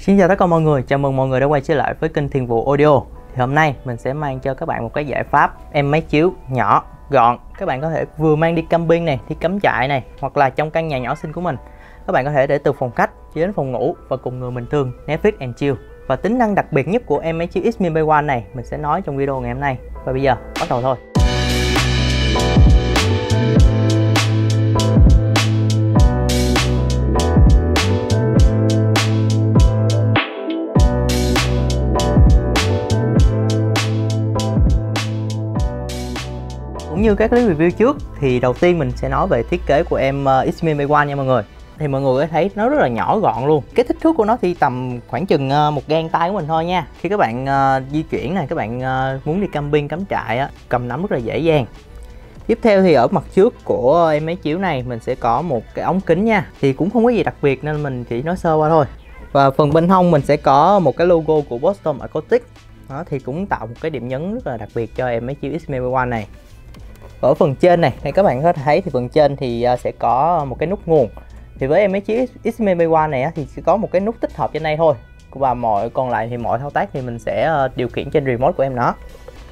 Xin chào tất cả mọi người, chào mừng mọi người đã quay trở lại với kênh Thiền Vụ Audio. Thì hôm nay mình sẽ mang cho các bạn một cái giải pháp em máy chiếu nhỏ, gọn. Các bạn có thể vừa mang đi camping này, đi cắm trại này Hoặc là trong căn nhà nhỏ xinh của mình. Các bạn có thể để từ phòng khách cho đến phòng ngủ và cùng người bình thường Netflix and chill. Và tính năng đặc biệt nhất của em máy chiếu Xmin Bay One này mình sẽ nói trong video ngày hôm nay. Và bây giờ bắt đầu thôi. Như các clip review trước thì đầu tiên mình sẽ nói về thiết kế của em uh, Xmin Bay One nha mọi người. Thì mọi người có thấy nó rất là nhỏ gọn luôn. Cái kích thước của nó thì tầm khoảng chừng ờ, một gang tay của mình thôi nha. Khi các bạn uh, di chuyển này các bạn uh, muốn đi camping cắm trại á cầm nắm rất là dễ dàng. Tiếp theo thì ở mặt trước của em máy chiếu này mình sẽ có một cái ống kính nha. Thì cũng không có gì đặc biệt nên mình chỉ nói sơ qua thôi. Và phần bên hông mình sẽ có một cái logo của Boston Acoustic. Đó, Thì cũng tạo một cái điểm nhấn rất là đặc biệt cho em máy chiếu Xmail One này ở phần trên này thì các bạn có thể thấy thì phần trên thì à, sẽ có một cái nút nguồn. Thì với em máy chiếu Xmail One này thì sẽ có một cái nút tích hợp trên đây thôi. Và mọi còn lại thì mọi thao tác thì mình sẽ à, điều khiển trên remote của em nó.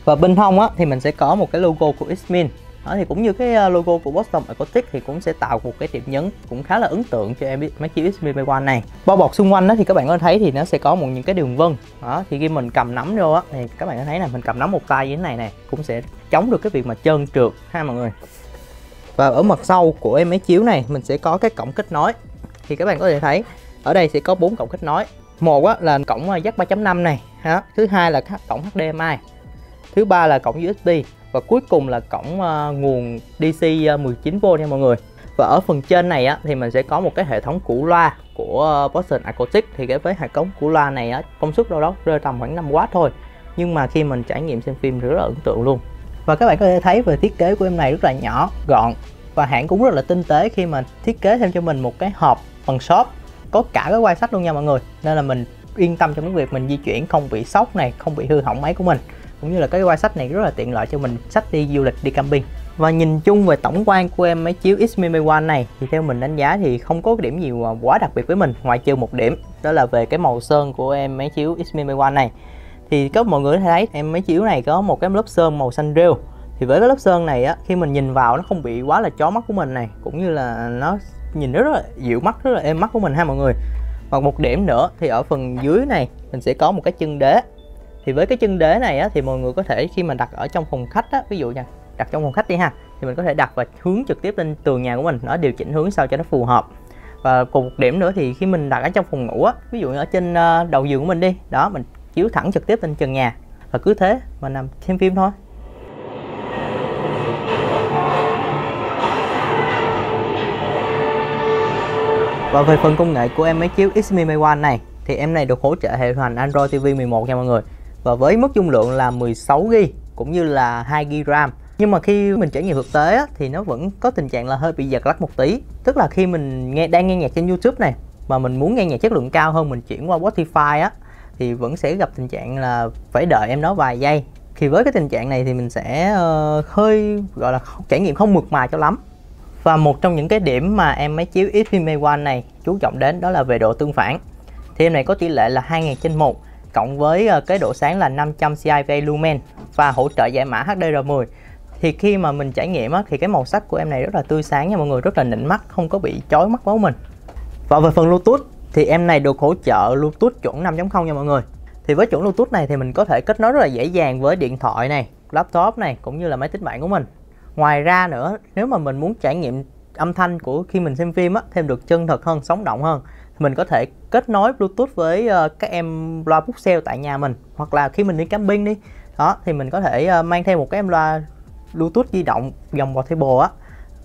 Và bên hông á, thì mình sẽ có một cái logo của Xmin đó thì cũng như cái ờ, logo của Boston Acoustic thì cũng sẽ tạo một cái điểm nhấn cũng khá là ấn tượng cho em máy chiếu Xmin One này. Bao bọc xung quanh đó thì các bạn có thấy thì nó sẽ có một những cái đường vân. Đó thì khi mình cầm nắm vô á thì các bạn có thấy là mình cầm nắm một tay như thế này này cũng sẽ chống được cái việc mà trơn trượt ha mọi người. Và ở mặt sau của em máy chiếu này mình sẽ có cái cổng kết nối. Thì các bạn có thể thấy ở đây sẽ có bốn cổng kết nối. Một á, là cổng ờ, jack 3.5 này ha. Thứ hai là cổng HDMI thứ ba là cổng USB và cuối cùng là cổng uh, nguồn DC 19V à, nha mọi người. Và ở phần trên này á, thì mình sẽ có một cái hệ thống củ loa của à, Boston Acoustic. Thì cái với hệ thống củ loa này á, công suất đâu đó rơi tầm khoảng 5W thôi. Nhưng mà khi mình trải nghiệm xem phim thì rất là ấn tượng luôn. Và các bạn có thể thấy về thiết kế của em này rất là nhỏ gọn. Và hãng cũng rất là tinh tế khi mà thiết kế thêm cho mình một cái hộp bằng shop có cả cái quay sách luôn nha mọi người. Nên là mình yên tâm trong cái việc mình di chuyển không bị sốc này không bị hư hỏng máy của mình cũng như là cái quay sách này rất là tiện lợi cho mình, sách đi du lịch, đi camping. Và nhìn chung về tổng quan của em máy chiếu Xmimi One này, thì theo mình đánh giá thì không có điểm gì quá đặc biệt với mình ngoại trừ một điểm, đó là về cái màu sơn của em máy chiếu Xmimi One này. Thì có mọi người thấy, em máy chiếu này có một cái lớp sơn màu xanh rêu. Thì với cái lớp sơn này á, khi mình nhìn vào nó không bị quá là chó mắt của mình này, cũng như là nó nhìn rất là dịu mắt, rất là êm mắt của mình ha mọi người. Và một điểm nữa, thì ở phần dưới này, mình sẽ có một cái chân đế thì với cái chân đế này á, thì mọi người có thể khi mà đặt ở trong phòng khách á, ví dụ nha đặt trong phòng khách đi ha thì mình có thể đặt và hướng trực tiếp lên tường nhà của mình nó điều chỉnh hướng sao cho nó phù hợp. Và cùng một điểm nữa thì khi mình đặt ở trong phòng ngủ á ví dụ như ở trên ờ, đầu giường của mình đi đó mình chiếu thẳng trực tiếp lên trần nhà. Và cứ thế mà nằm xem phim thôi. Và về phần công nghệ của em máy chiếu Xmi One này thì em này được hỗ trợ hệ điều hành Android TV 11 nha mọi người và với mức dung lượng là 16GB cũng như là 2GB RAM. Nhưng mà khi mình trải nghiệm thực tế á, thì nó vẫn có tình trạng là hơi bị giật lắc một tí. Tức là khi mình nghe đang nghe nhạc trên YouTube này mà mình muốn nghe nhạc chất lượng cao hơn mình chuyển qua Spotify á thì vẫn sẽ gặp tình trạng là phải đợi em đó vài giây. Thì với cái tình trạng này thì mình sẽ uh, hơi gọi là trải nghiệm không mượt mà cho lắm. Và một trong những cái điểm mà em máy chiếu Xperia One này chú trọng đến đó là về độ tương phản. Thì em này có tỷ lệ là 2000 trên 1 cộng với ờ, cái độ sáng là 500 CIV lumen và hỗ trợ giải mã HDR10 thì khi mà mình trải nghiệm á, thì cái màu sắc của em này rất là tươi sáng nha mọi người rất là nịnh mắt không có bị chói mắt máu mình. Và về phần Bluetooth thì em này được hỗ trợ Bluetooth chuẩn 5.0 nha mọi người. Thì với chuẩn Bluetooth này thì mình có thể kết nối rất là dễ dàng với điện thoại này laptop này cũng như là máy tính bảng của mình. Ngoài ra nữa nếu mà mình muốn trải nghiệm âm thanh của khi mình xem phim á thêm được chân thật hơn sống động hơn mình có thể kết nối bluetooth với uh, các em loa Pixel tại nhà mình hoặc là khi mình đi camping đi. Đó thì mình có thể uh, mang theo một cái em loa bluetooth di động dòng portable á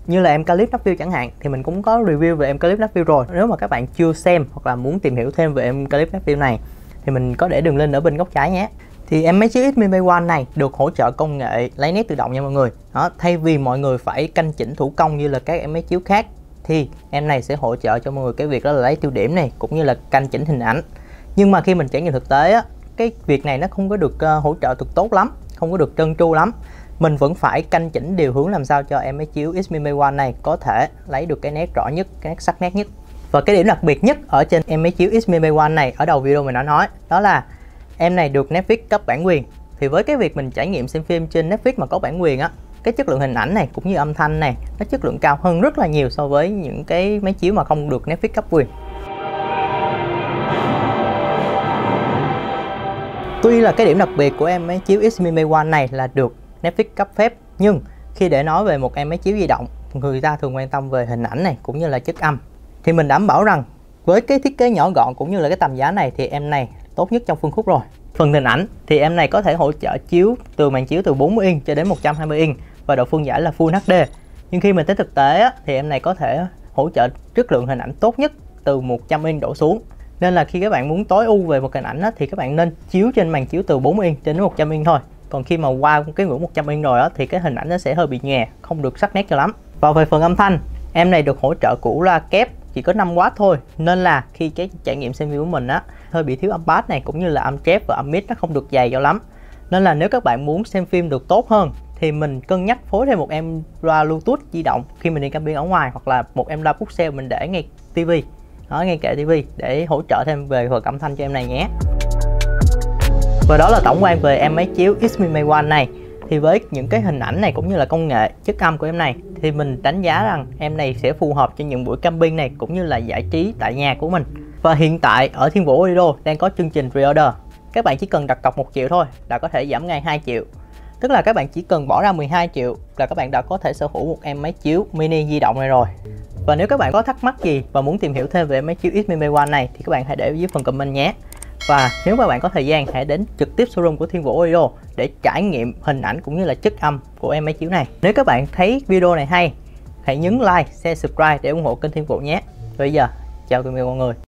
như là em Calip view chẳng hạn thì mình cũng có review về em Calip view rồi. Nếu mà các bạn chưa xem hoặc là muốn tìm hiểu thêm về em Calip view này thì mình có để đường link ở bên góc trái nhé. Thì em máy chiếu X Mini One này được hỗ trợ công nghệ lấy nét tự động nha mọi người. Đó thay vì mọi người phải canh chỉnh thủ công như là các em máy chiếu khác thì em này sẽ hỗ trợ cho mọi người cái việc đó là lấy tiêu điểm này cũng như là canh chỉnh hình ảnh. Nhưng mà khi mình trải nghiệm thực tế á cái việc này nó không có được uh, hỗ trợ được tốt lắm không có được trơn tru lắm. Mình vẫn phải canh chỉnh điều hướng làm sao cho em máy chiếu Xmimi One này có thể lấy được cái nét rõ nhất cái nét sắc nét nhất. Và cái điểm đặc biệt nhất ở trên em máy chiếu Xmi One này ở đầu video mình đã nói đó là em này được Netflix cấp bản quyền. Thì với cái việc mình trải nghiệm xem phim trên Netflix mà có bản quyền á cái chất lượng hình ảnh này cũng như âm thanh này, nó chất lượng cao hơn rất là nhiều so với những cái máy chiếu mà không được Netflix cấp quyền. Tuy là cái điểm đặc biệt của em máy chiếu Xmi Mi One này là được Netflix cấp phép, nhưng khi để nói về một em máy chiếu di động, người ta thường quan tâm về hình ảnh này cũng như là chất âm. Thì mình đảm bảo rằng với cái thiết kế nhỏ gọn cũng như là cái tầm giá này thì em này tốt nhất trong phân khúc rồi. Phần hình ảnh thì em này có thể hỗ trợ chiếu từ màn chiếu từ 40 inch cho đến 120 inch và độ phân giải là Full HD nhưng khi mình tới thực tế á, thì em này có thể hỗ trợ chất lượng hình ảnh tốt nhất từ 100 inch đổ xuống. Nên là khi các bạn muốn tối ưu về một hình ảnh á, thì các bạn nên chiếu trên màn chiếu từ 40 inch đến 100 inch thôi. Còn khi mà qua cái ngưỡng 100 inch rồi á, thì cái hình ảnh nó sẽ hơi bị nhè không được sắc nét cho lắm. Và về phần âm thanh em này được hỗ trợ củ loa kép chỉ có 5W thôi. Nên là khi cái trải nghiệm xem phim của mình á hơi bị thiếu âm bass này cũng như là âm chép và âm mid nó không được dày cho lắm. Nên là nếu các bạn muốn xem phim được tốt hơn thì mình cân nhắc phối thêm một em loa bluetooth di động khi mình đi camping ở ngoài, hoặc là một em loa Pixel mình để ngay tivi đó, ngay kệ tivi để hỗ trợ thêm về phần âm thanh cho em này nhé. Và đó là tổng quan về em máy chiếu Xmi May One này. Thì với những cái hình ảnh này cũng như là công nghệ chất âm của em này, thì mình đánh giá rằng em này sẽ phù hợp cho những buổi camping này cũng như là giải trí tại nhà của mình. Và hiện tại ở Thiên Vũ Audio đang có chương trình pre-order. Các bạn chỉ cần đặt cọc 1 triệu thôi là có thể giảm ngay 2 triệu tức là các bạn chỉ cần bỏ ra 12 triệu là các bạn đã có thể sở hữu một em máy chiếu mini di động này rồi và nếu các bạn có thắc mắc gì và muốn tìm hiểu thêm về máy chiếu Xmi One này thì các bạn hãy để dưới phần comment nhé và nếu các bạn có thời gian hãy đến trực tiếp showroom của Thiên Vũ Audio để trải nghiệm hình ảnh cũng như là chất âm của em máy chiếu này. Nếu các bạn thấy video này hay, hãy nhấn like, share, subscribe để ủng hộ kênh Thiên Vũ nhé. Bây giờ, chào tạm biệt mọi người.